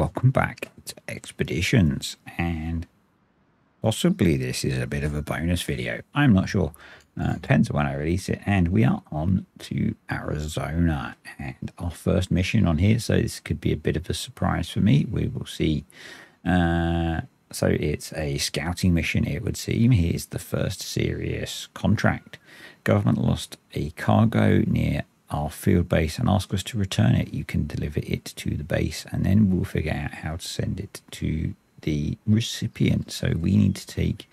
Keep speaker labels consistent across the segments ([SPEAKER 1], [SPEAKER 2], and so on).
[SPEAKER 1] welcome back to Expeditions. And possibly this is a bit of a bonus video. I'm not sure. Uh, depends on when I release it. And we are on to Arizona and our first mission on here. So this could be a bit of a surprise for me. We will see. Uh, so it's a scouting mission, it would seem. Here's the first serious contract. Government lost a cargo near our field base and ask us to return it. You can deliver it to the base and then we'll figure out how to send it to the recipient. So we need to take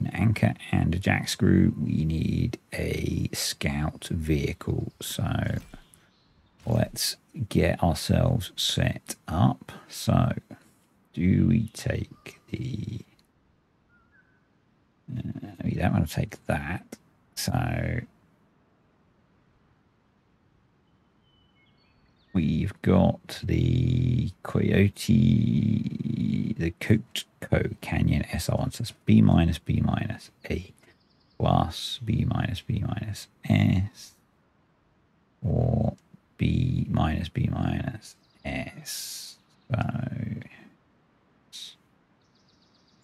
[SPEAKER 1] an anchor and a jack screw. We need a scout vehicle. So let's get ourselves set up. So do we take the... Uh, we don't want to take that. So We've got the Coyote, the Coatco Canyon SR1. So it's B minus, B minus, A plus, B minus, B minus, S, or B minus, B minus, S. So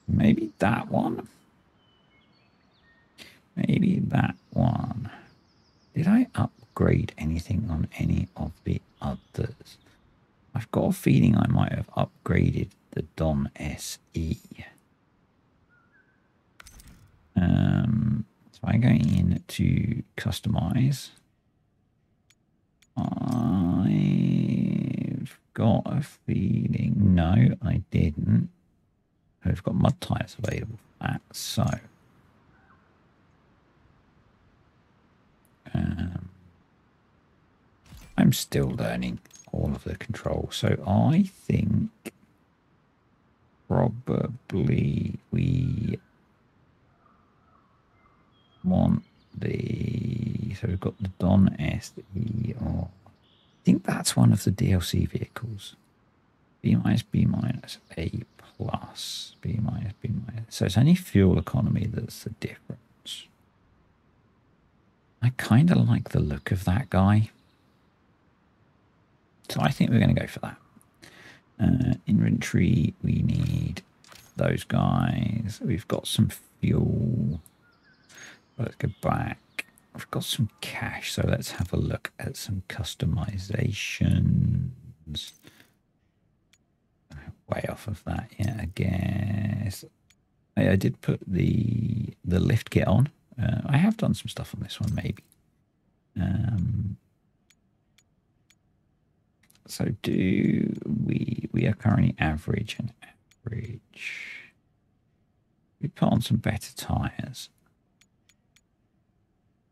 [SPEAKER 1] maybe that one. Maybe that one. Did I upgrade anything on any of the others. I've got a feeling I might have upgraded the Don SE. Um, so I go in to customize. I've got a feeling, no, I didn't. I've got mud tires available for that, so. Um, I'm still learning all of the controls. So I think probably we want the so we've got the Don SE or I think that's one of the DLC vehicles. B minus B minus A plus B minus B minus. So it's only fuel economy that's the difference. I kind of like the look of that guy. So I think we're going to go for that. Uh, inventory, we need those guys. We've got some fuel. Let's go back. We've got some cash, so let's have a look at some customizations. Way off of that, yeah, I guess. I, I did put the the lift kit on. Uh, I have done some stuff on this one, maybe. Um, so do we, we are currently average and average. We put on some better tires.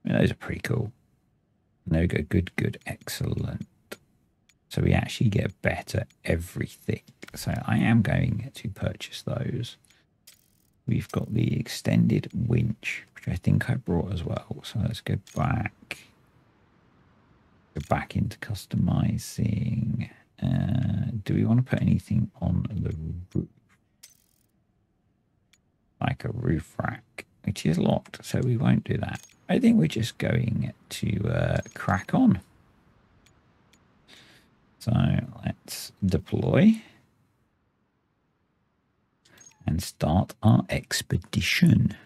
[SPEAKER 1] I mean, those are pretty cool. No go good, good, excellent. So we actually get better everything. So I am going to purchase those. We've got the extended winch, which I think I brought as well. So let's go back go back into customizing. Uh, do we want to put anything on the roof? Like a roof rack, which is locked, so we won't do that. I think we're just going to uh, crack on. So let's deploy and start our expedition.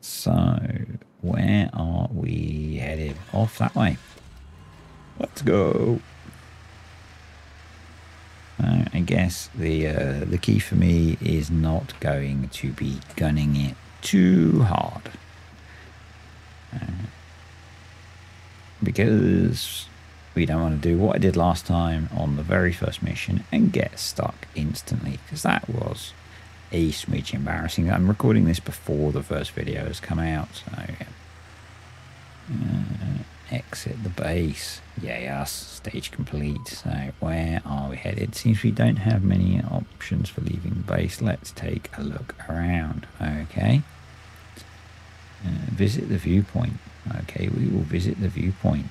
[SPEAKER 1] So where are we headed? Off that way. Let's go. Uh, I guess the uh, the key for me is not going to be gunning it too hard. Uh, because we don't want to do what I did last time on the very first mission and get stuck instantly because that was a smidge embarrassing. I'm recording this before the first video has come out, so uh, exit the base. Yeah, yes, stage complete. So where are we headed? Seems we don't have many options for leaving the base. Let's take a look around. Okay. Uh, visit the viewpoint. Okay, we will visit the viewpoint.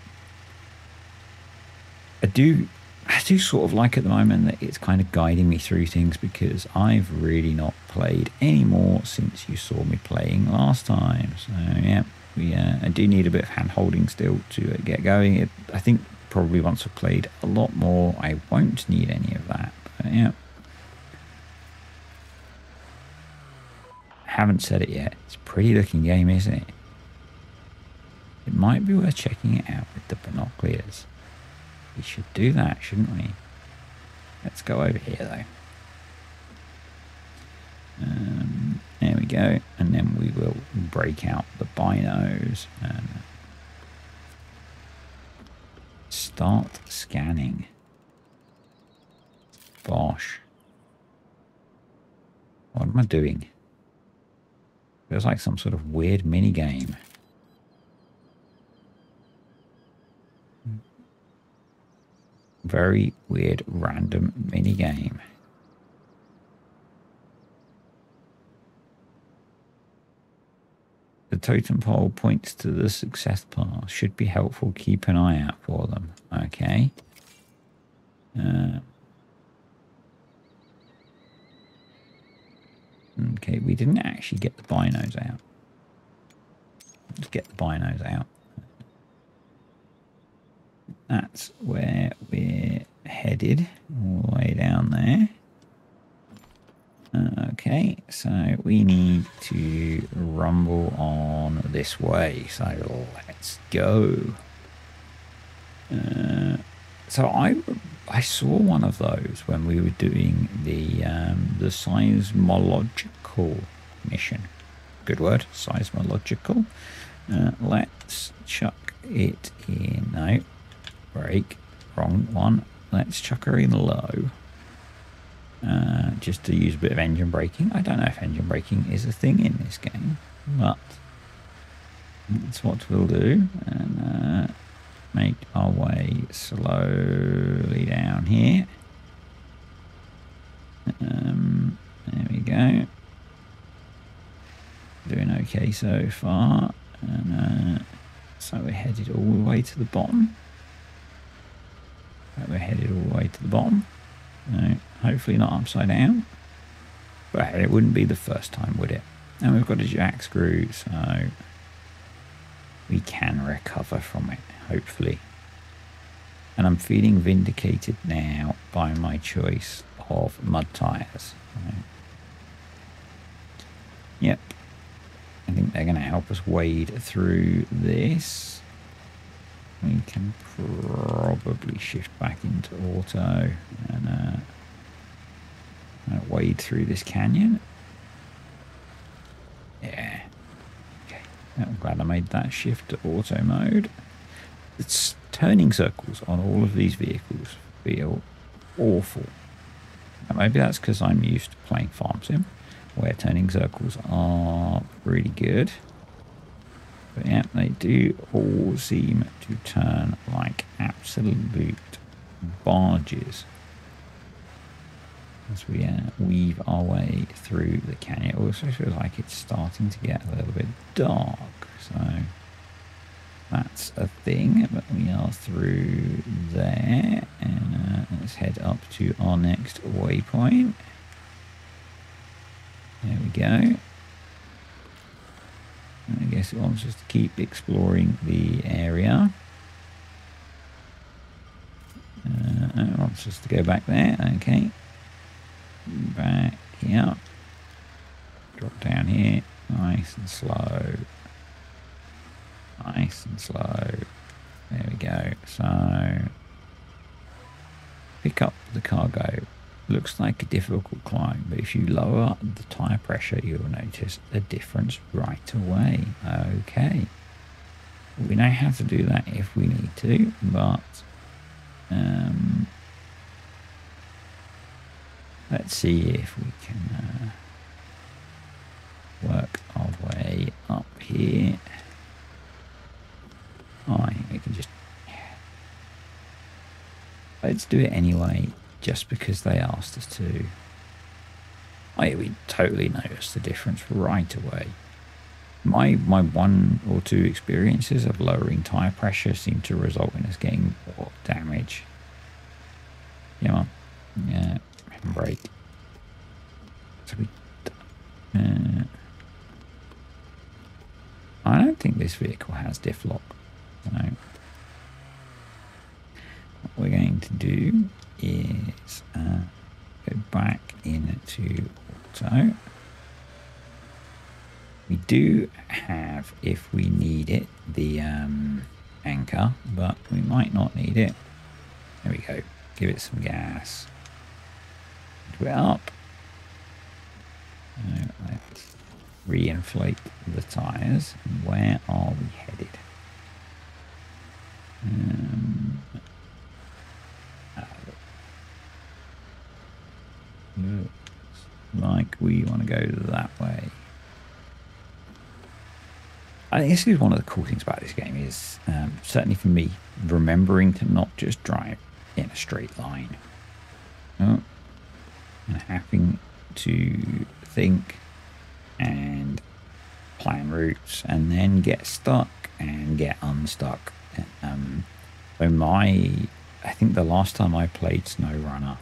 [SPEAKER 1] I do I do sort of like at the moment that it's kind of guiding me through things because I've really not played any more since you saw me playing last time. So yeah, we uh, I do need a bit of hand holding still to uh, get going. It, I think probably once I've played a lot more, I won't need any of that. But yeah. Haven't said it yet. It's a pretty looking game, isn't it? It might be worth checking it out with the binoculars. We should do that, shouldn't we? Let's go over here though. Um, there we go. And then we will break out the binos and start scanning. Bosh. What am I doing? Feels like some sort of weird mini game. Very weird random mini game. The totem pole points to the success path. Should be helpful. Keep an eye out for them. Okay. Uh, okay, we didn't actually get the binos out. Let's get the binos out. That's where we're headed, all the way down there. Okay, so we need to rumble on this way. So let's go. Uh, so I I saw one of those when we were doing the um, the seismological mission. Good word, seismological. Uh, let's chuck it in. No, break. Wrong one. Let's chuck her in low. Uh, just to use a bit of engine braking. I don't know if engine braking is a thing in this game, but that's what we'll do. And uh, make our way slowly down here. Um, there we go. Doing okay so far. And uh, so we're headed all the way to the bottom. we're headed all the way to the bottom. No, hopefully not upside down. But it wouldn't be the first time, would it? And we've got a jack screw, so we can recover from it, hopefully. And I'm feeling vindicated now by my choice of mud tyres. Yep. I think they're going to help us wade through this. We can probably shift back into auto and uh, uh, wade through this canyon. Yeah. Okay. I'm glad I made that shift to auto mode. It's turning circles on all of these vehicles feel awful. Now maybe that's because I'm used to playing Farm Sim, where turning circles are really good. But yeah, they do all seem to turn like absolute barges as we uh, weave our way through the canyon. It also feels like it's starting to get a little bit dark, so that's a thing. But we are through there, and uh, let's head up to our next waypoint. There we go. I guess it wants us to keep exploring the area. Uh, it wants us to go back there. Okay back here. Drop down here. Nice and slow. Nice and slow. There we go. So, pick up the cargo. Looks like a difficult climb, but if you lower the tyre pressure, you'll notice a difference right away. Okay. We know how to do that if we need to, but um, Let's see if we can uh, work our way up here. I we can just... Let's do it anyway, just because they asked us to. I we totally noticed the difference right away. My my one or two experiences of lowering tire pressure seem to result in us getting more damage. Yeah, yeah break. So we, uh, I don't think this vehicle has diff lock. No. do is uh, go back into auto. We do have, if we need it, the um, anchor, but we might not need it. There we go. Give it some gas. Do it up. Uh, let's reinflate the tyres. Where are we headed? Um, looks like we want to go that way. I think this is one of the cool things about this game is um, certainly for me remembering to not just drive in a straight line oh, and having to think and plan routes and then get stuck and get unstuck. Um, so my, I think the last time I played SnowRunner,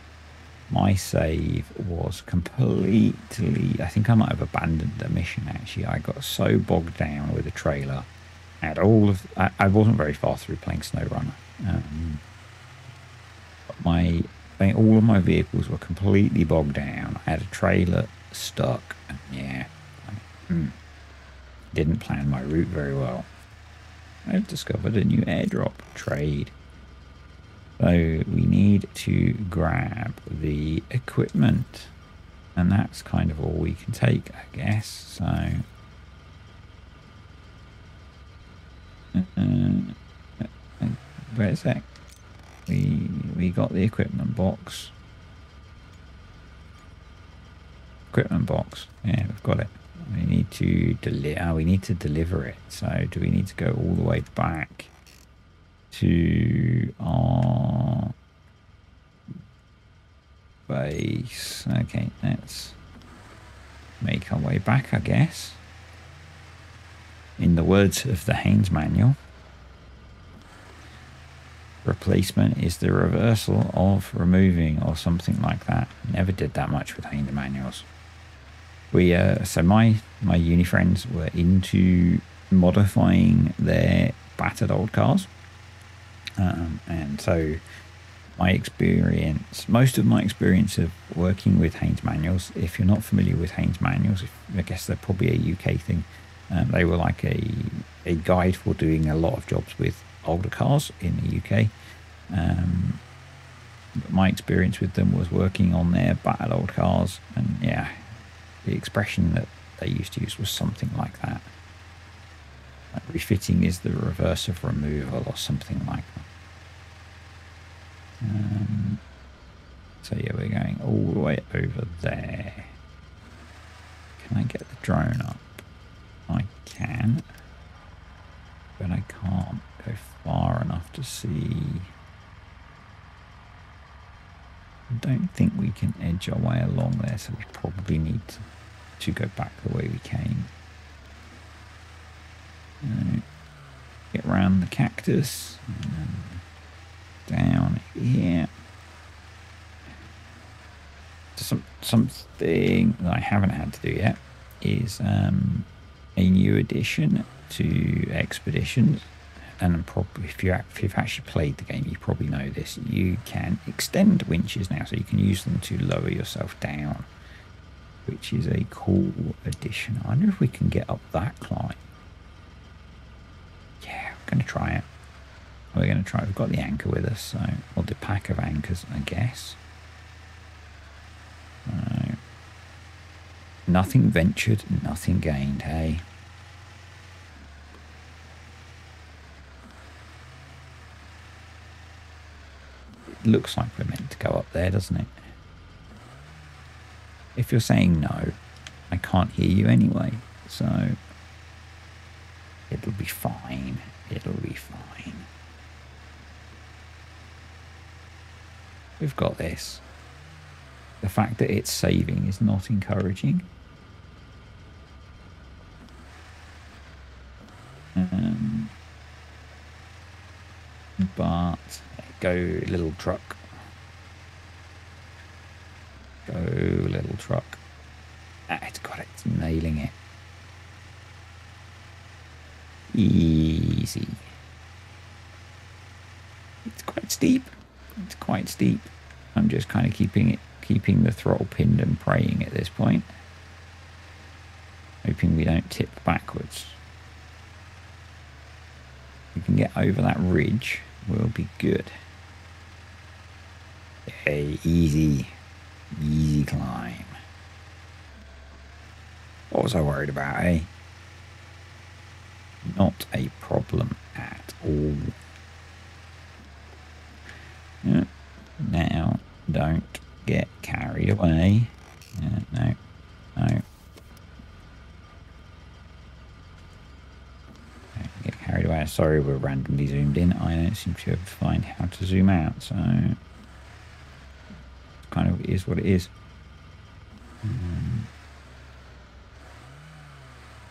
[SPEAKER 1] my save was completely i think i might have abandoned the mission actually. I got so bogged down with the trailer at all of i, I wasn't very far through playing snowrunner. Um, my all of my vehicles were completely bogged down. I had a trailer stuck and yeah mm, didn't plan my route very well. I've discovered a new airdrop trade so we need to grab the equipment and that's kind of all we can take, I guess. So uh, uh, where is that? We we got the equipment box. Equipment box. Yeah, we've got it. We need to deliver. Oh, we need to deliver it. So do we need to go all the way back? To our base. Okay, let's make our way back, I guess. In the words of the Haynes manual, replacement is the reversal of removing or something like that. Never did that much with Haynes manuals. We uh, so my my uni friends were into modifying their battered old cars um, and so my experience, most of my experience of working with Haynes manuals, if you're not familiar with Haynes manuals, if, I guess they're probably a UK thing. Um, they were like a, a guide for doing a lot of jobs with older cars in the UK. Um, my experience with them was working on their battered old cars, and yeah, the expression that they used to use was something like that. Like refitting is the reverse of removal, or something like that. Um, so yeah, we're going all the way over there. Can I get the drone up? I can, but I can't go far enough to see. I don't think we can edge our way along there, so we probably need to, to go back the way we came. Uh, get around the cactus down here. Some, something that I haven't had to do yet is um, a new addition to expeditions. And probably if, you if you've actually played the game you probably know this you can extend winches now so you can use them to lower yourself down which is a cool addition. I wonder if we can get up that climb. Yeah I'm gonna try it we're going to try, we've got the anchor with us, so, or the pack of anchors, I guess. Nothing ventured, nothing gained, hey? Looks like we're meant to go up there, doesn't it? If you're saying no, I can't hear you anyway, so it'll be fine. It'll be fine. We've got this. The fact that it's saving is not encouraging. Um, but go little truck. Go little truck. Ah, it's got it. It's nailing it. Easy. It's quite steep It's quite steep. I'm just kind of keeping it, keeping the throttle pinned and praying at this point. Hoping we don't tip backwards. we can get over that ridge, we'll be good. A easy, easy climb. What was I worried about, eh? Not a problem at all. Yeah. Now, don't get carried away. Yeah, no, no. Don't get carried away. Sorry, we're randomly zoomed in. I don't seem to find how to zoom out, so kind of is what it is. Um,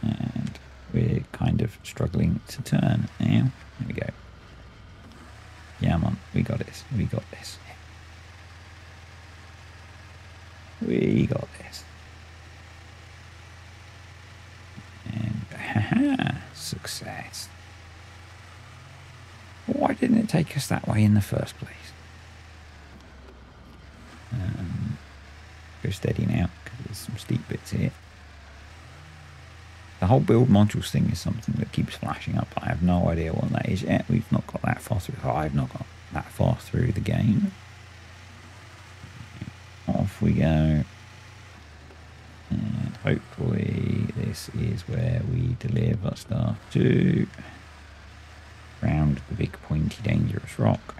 [SPEAKER 1] and we're kind of struggling to turn now. There we go. Yeah, man, we got this. We got this. We got this. And haha, success. Why didn't it take us that way in the first place? Um, go steady now because there's some steep bits here. The whole build modules thing is something that keeps flashing up. I have no idea what that is yet. We've not got that far through. I've not got that far through the game. We go. And hopefully this is where we deliver stuff to. Round the big pointy dangerous rock.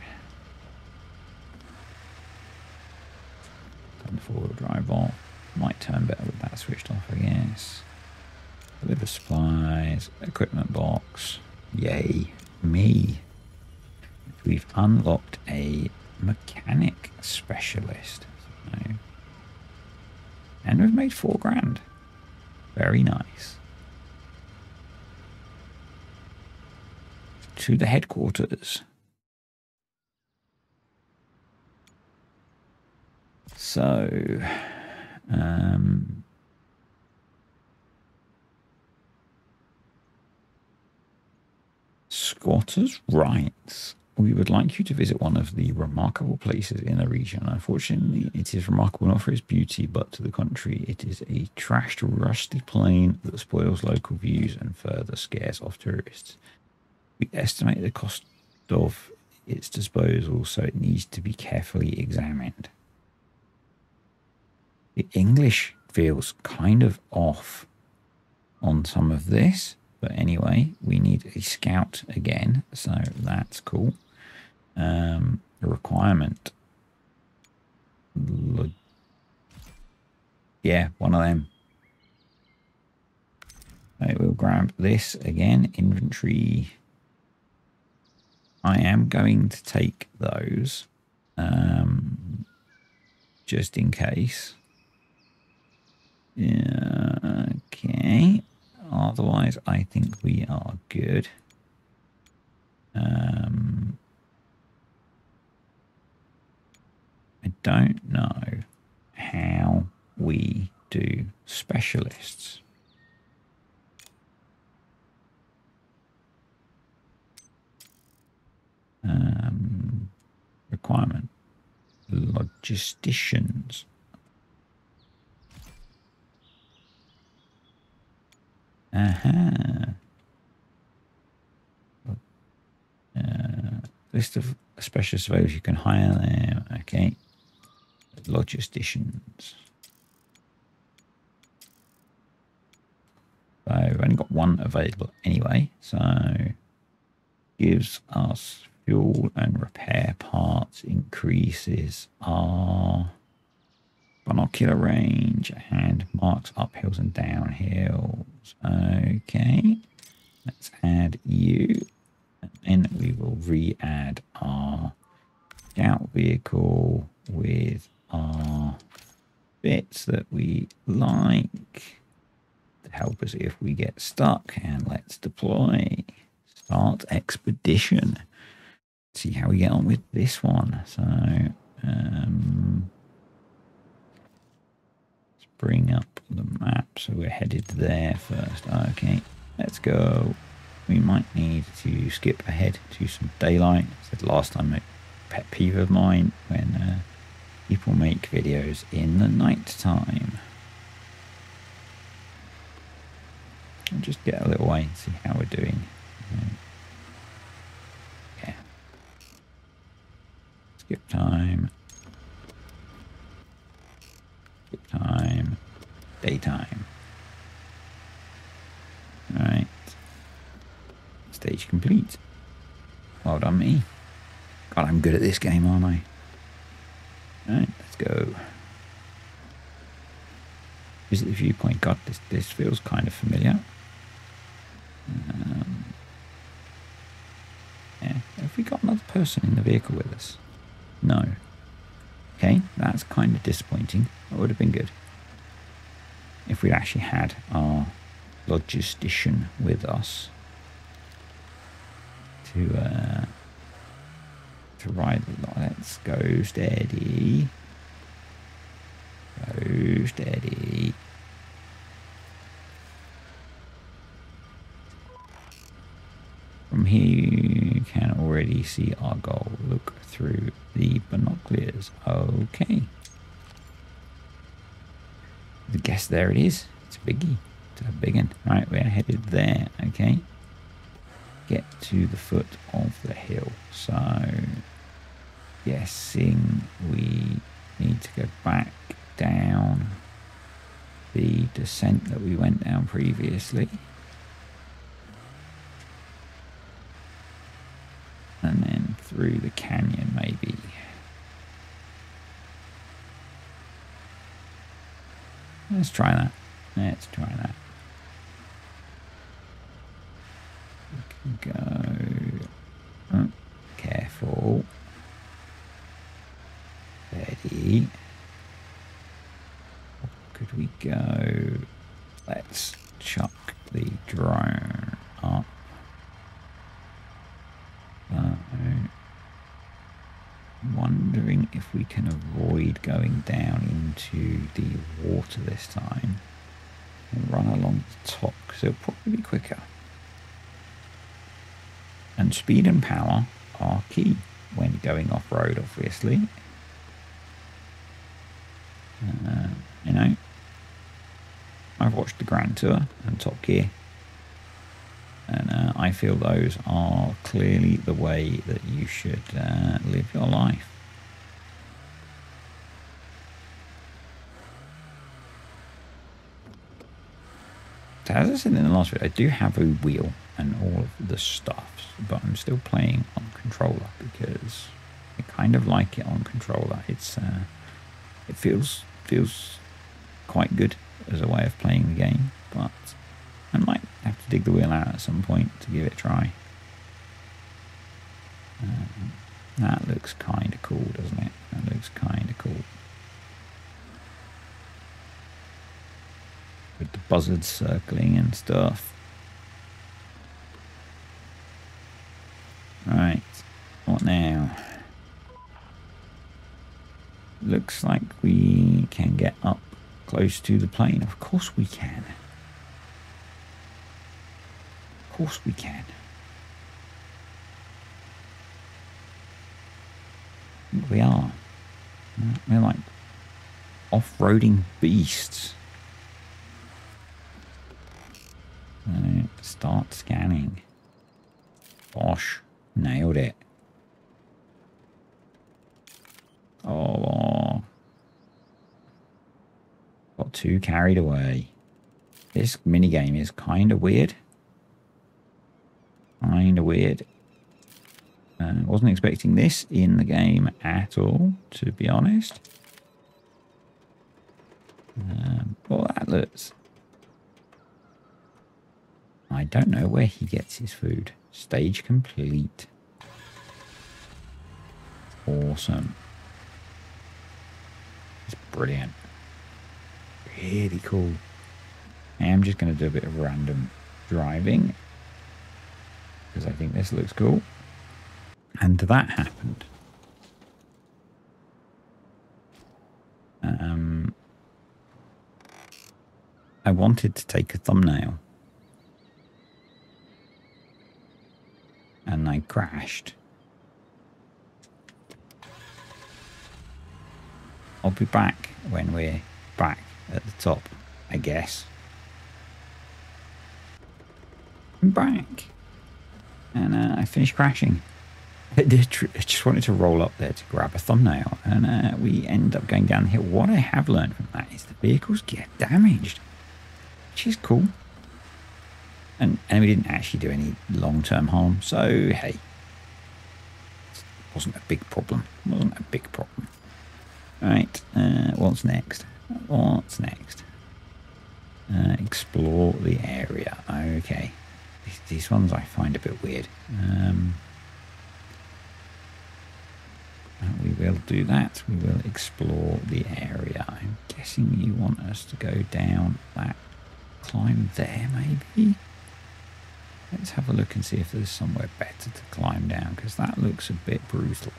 [SPEAKER 1] Turn the four-wheel drive off. Might turn better with that switched off, I guess. Deliver supplies, equipment box. Yay, me. We've unlocked a mechanic specialist. Made four grand. Very nice. To the headquarters. So, um, Squatters' rights. We would like you to visit one of the remarkable places in the region. Unfortunately, it is remarkable not for its beauty, but to the contrary, it is a trashed, rusty plain that spoils local views and further scares off tourists. We estimate the cost of its disposal, so it needs to be carefully examined. The English feels kind of off on some of this. But anyway, we need a scout again, so that's cool. Um, requirement. Yeah, one of them. I will grab this again, inventory. I am going to take those um, just in case. Yeah, okay. Otherwise, I think we are good. Um, I don't know how we do specialists. Um, requirement logisticians Uh-huh. Uh, list of specialist available. You can hire them. Okay. Logisticians. So we've only got one available anyway. So gives us fuel and repair parts, increases our binocular range and marks up hills and downhills. Okay, let's add you. And then we will re-add our scout vehicle with our bits that we like to help us if we get stuck. And let's deploy. Start expedition. See how we get on with this one. So, um, bring up the map. So we're headed there first. Okay, let's go. We might need to skip ahead to some daylight. I said last time a pet peeve of mine when uh, people make videos in the night time. I'll just get a little way and see how we're doing. Um, yeah. Skip time. Skip time. Daytime. Alright. Stage complete. Well done me. God, I'm good at this game, aren't I? Alright, let's go. Visit the viewpoint. God, this, this feels kind of familiar. Um, yeah, have we got another person in the vehicle with us? No. Okay, that's kind of disappointing. That would have been good. If we actually had our logistician with us to uh, to ride. Let's go steady. Go steady. From here you can already see our goal. Look through the binoculars. Okay. I guess there it is. It's a biggie. It's a big one. Right, we're headed there. Okay. Get to the foot of the hill. So, guessing we need to go back down the descent that we went down previously. And then through the canyon, maybe. Let's try that. Let's try that. We can go. Oh, careful. Ready. Could we go? Let's chuck the drone up. Uh, wondering if we can avoid going down into the water this time and run along the top because it'll probably be quicker. And speed and power are key when going off road, obviously. Uh, you know, I've watched the Grand Tour and Top Gear, and uh, I feel those are clearly the way that you should uh, live your life. As I said in the last video, I do have a wheel and all of the stuff, but I'm still playing on controller because I kind of like it on controller. It's uh, it feels feels quite good as a way of playing the game, but I might have to dig the wheel out at some point to give it a try. Um, that looks kind of cool, doesn't it? That looks kind of cool. With the buzzards circling and stuff. Right, what now? Looks like we can get up close to the plane. Of course we can. Of course we can. We are. We're like off-roading beasts. Right, start scanning. Bosh. Nailed it. Oh. Got too carried away. This minigame is kind of weird. Kind of weird. Uh, wasn't expecting this in the game at all, to be honest. Um, well, that looks don't know where he gets his food. Stage complete. Awesome. It's brilliant. Really cool. I am just going to do a bit of random driving because I think this looks cool. And that happened. Um, I wanted to take a thumbnail crashed. I'll be back when we're back at the top, I guess. I'm back. And uh, I finished crashing. I just wanted to roll up there to grab a thumbnail, and uh, we end up going down here. What I have learned from that is the vehicles get damaged, which is cool. And, and we didn't actually do any long-term harm, so hey, wasn't a big problem. Wasn't a big problem. Right, uh, what's next? What's next? Uh, explore the area. Okay, these, these ones I find a bit weird. Um, we will do that. We will explore the area. I'm guessing you want us to go down that climb there, maybe? Let's have a look and see if there's somewhere better to climb down, because that looks a bit brutal.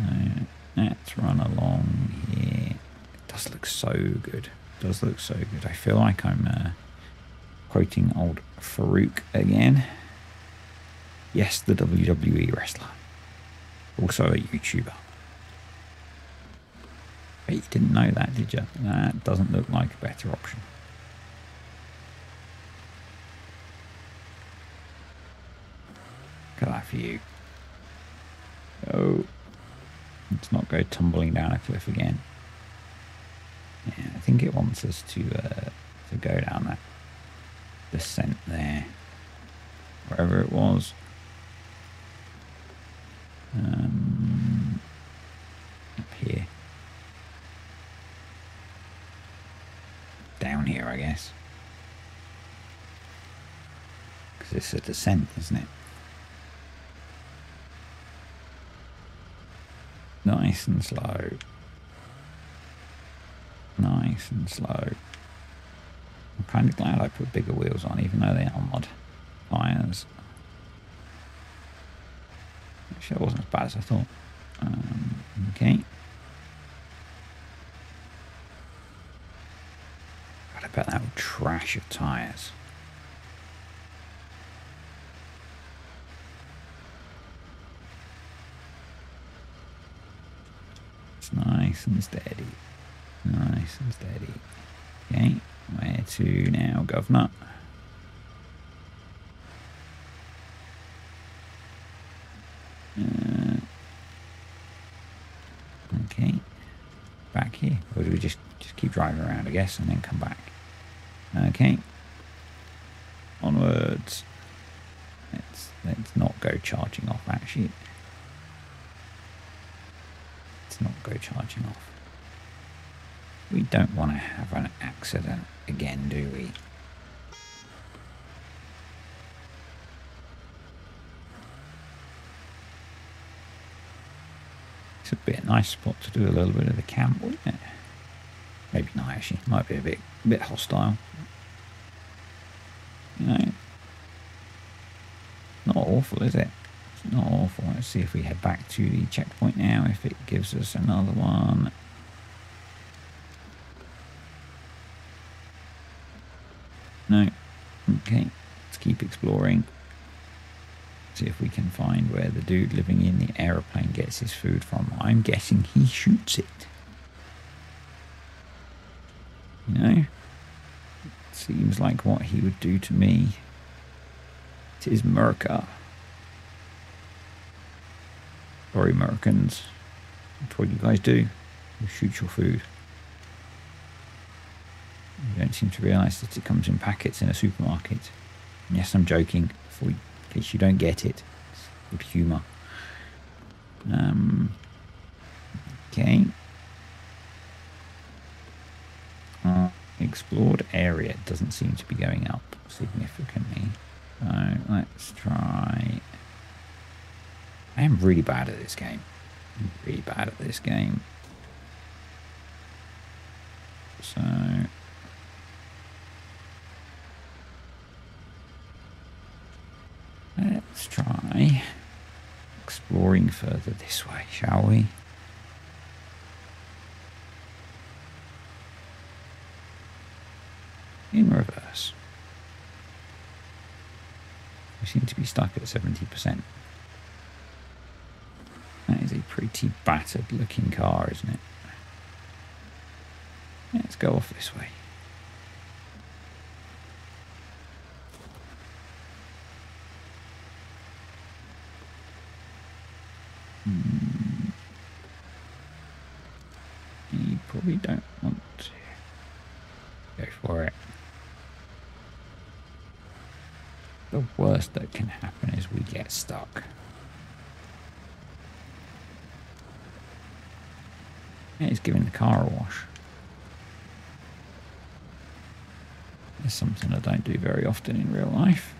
[SPEAKER 1] Uh, let's run along here. It does look so good. It does look so good. I feel like I'm uh, quoting old Farouk again. Yes, the WWE wrestler also a YouTuber. But you didn't know that, did you? That doesn't look like a better option. That view. Oh, let's not go tumbling down a cliff again. Yeah, I think it wants us to uh, to go down that descent there, wherever it was. Um, up here. Down here, I guess. Because it's a descent, isn't it? Nice and slow. Nice and slow. I'm kind of glad I put bigger wheels on, even though they are mod tyres. Actually, that wasn't as bad as I thought. Um, okay. God, I bet that would trash your tyres. It's nice and steady. Nice and steady. Okay, where to now, governor? Uh, back here or do we just keep driving around, I guess, and then come back. Okay. Onwards. Let's, let's not go charging off, actually. Let's not go charging off. We don't want to have an accident again, do we? It's a bit nice spot to do a little bit of the camp, wouldn't it? Maybe not actually. Might be a bit bit hostile. You know. Not awful, is it? Not awful. Let's see if we head back to the checkpoint now, if it gives us another one. No. Okay. Let's keep exploring. See if we can find where the dude living in the aeroplane gets his food from. I'm guessing he shoots it. You know? Seems like what he would do to me. It is Merca. Sorry, Americans. That's what you guys do. You shoot your food. Don't seem to realise that it comes in packets in a supermarket. And yes, I'm joking, for, in case you don't get it. It's good humour. Um, okay. explored area doesn't seem to be going up significantly. So let's try. I am really bad at this game. I'm really bad at this game. So let's exploring further this way, shall we? in reverse. We seem to be stuck at 70%. That is a pretty battered looking car, isn't it? Let's go off this way. Hmm. You probably don't want to go for it. The worst that can happen is we get stuck. It's giving the car a wash. It's something I don't do very often in real life.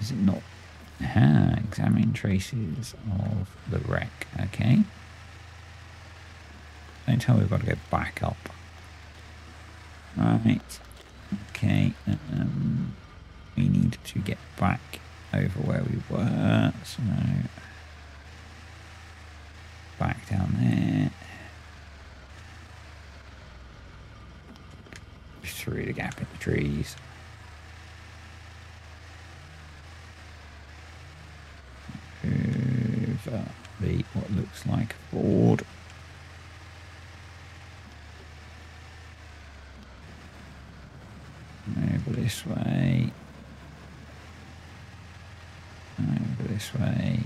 [SPEAKER 1] Is it not? Ah, examine traces of the wreck. Okay. Don't tell me we've got to go back up. Right. Okay. Um, we need to get back over where we were. So back down there. Through the gap in the trees. Over the what looks like a board. Over this way. Over this way.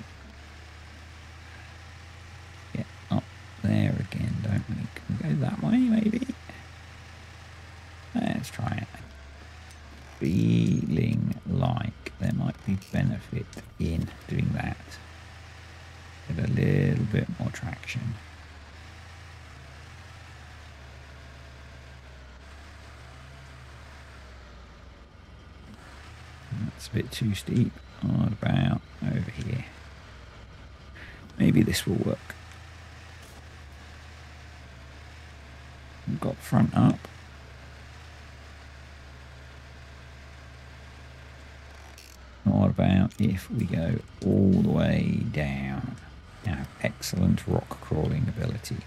[SPEAKER 1] Get up there again, don't we? Can we go that way, maybe? Let's try it. Feeling like there might be benefit in doing that. Get a little bit more traction. That's a bit too steep. What about over here? Maybe this will work. Got front up. What about if we go all the way down? Now, excellent rock crawling ability.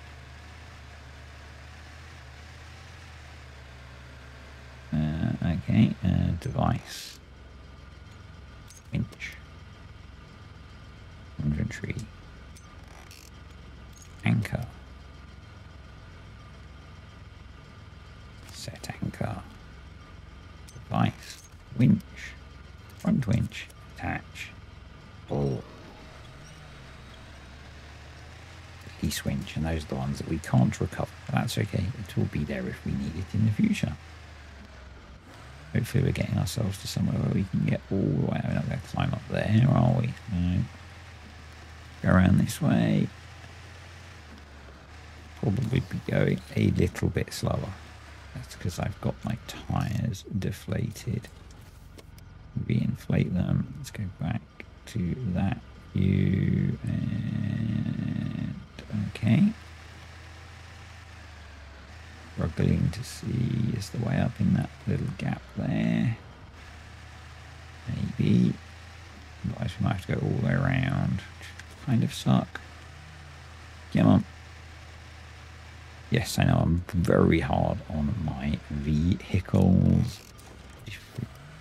[SPEAKER 1] Uh, okay, uh, device. Winch. Inventory. Anchor. Set anchor. Device. Winch. Front winch. Attach. Pull. Winch. And those are the ones that we can't recover. But that's okay. It will be there if we need it in the future. Hopefully we're getting ourselves to somewhere where we can get all the way. We're not going to climb up there, are we? No. Go around this way. Probably be going a little bit slower. That's because I've got my tyres deflated. Reinflate them. Let's go back to that view. And okay struggling to see is the way up in that little gap there. Maybe. Otherwise we might have to go all the way around. Kind of suck. Come on. Yes, I know I'm very hard on my vehicles.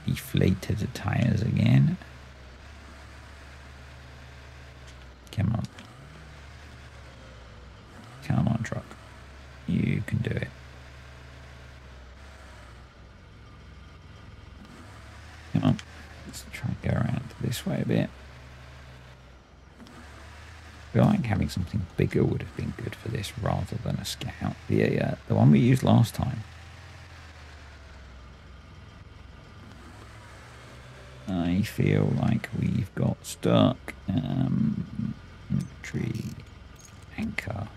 [SPEAKER 1] Deflated the tires again. Come on. Come on, truck. You can do it. Come on. Let's try and go around this way a bit. I feel like having something bigger would have been good for this rather than a scout. The, uh, the one we used last time. I feel like we've got stuck. Um, tree anchor.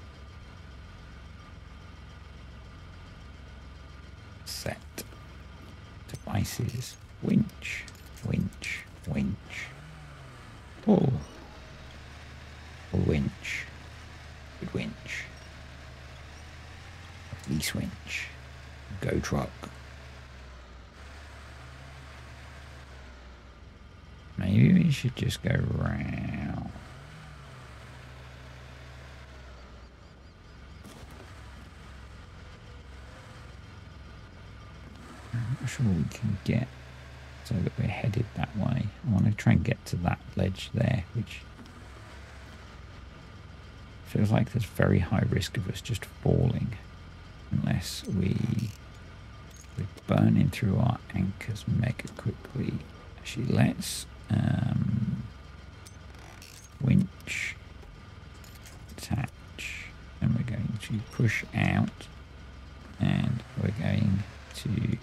[SPEAKER 1] Set. Devices. Winch, winch, winch. Pull. Pull winch. Good winch. Release winch. Go truck. Maybe we should just go round. Not sure we can get so that we're headed that way. I want to try and get to that ledge there, which feels like there's very high risk of us just falling unless we we're burning through our anchors mega quickly. Actually, let's um, winch attach and we're going to push out and we're going to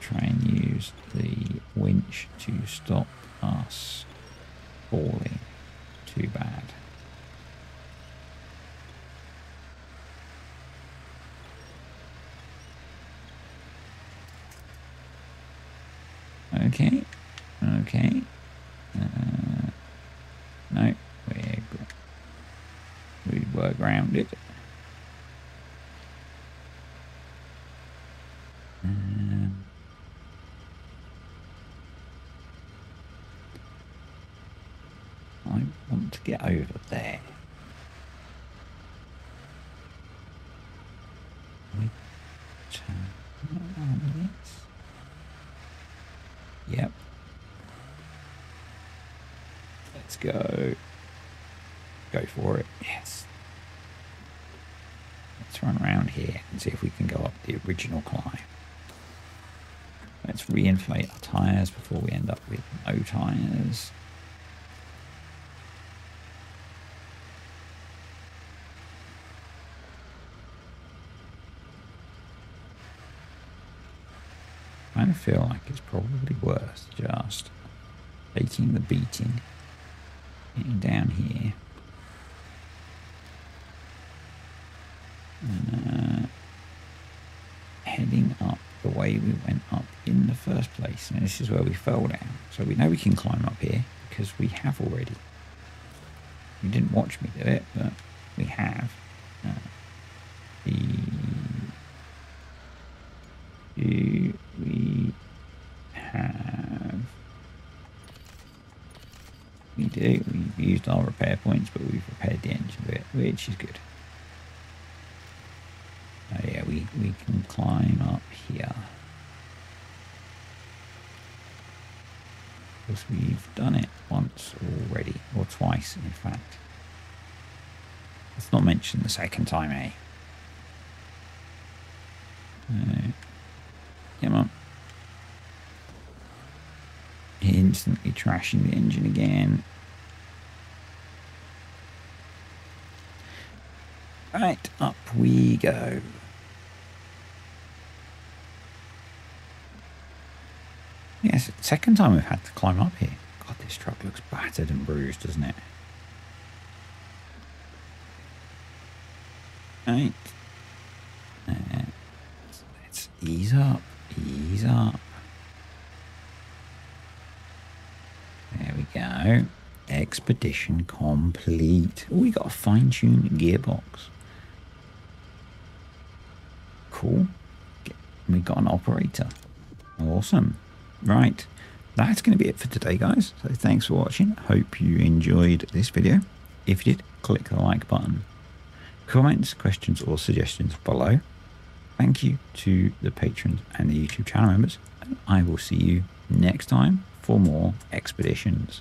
[SPEAKER 1] try and use the winch to stop us falling too bad. Okay, okay. Uh, no, we're we work around it. Um, I want to get over there. We turn on this. Yep. Let's go. Go for it. Yes. Let's run around here and see if we can go up the original climb. Let's reinflate our tyres before we end up with no tyres. I feel like it's probably worth just taking the beating, down here, and uh, heading up the way we went up in the first place. And this is where we fell down. So we know we can climb up here because we have already. You didn't watch me do it, but we have. Uh, the do we have? We do. We've used our repair points, but we've repaired the engine is good. Oh yeah, we, we can climb up here. Because we've done it once already, or twice in fact. Let's not mention the second time, eh? Uh, come on. Instantly trashing the engine again. Right, up we go. Yes, second time we've had to climb up here. God, this truck looks battered and bruised, doesn't it? Right. Uh, let's ease up, ease up. There we go. Expedition complete. Oh, we got a fine-tuned gearbox. Cool. We got an operator. Awesome. Right. That's going to be it for today, guys. So thanks for watching. Hope you enjoyed this video. If you did, click the like button. Comments, questions, or suggestions below. Thank you to the patrons and the YouTube channel members. And I will see you next time for more expeditions.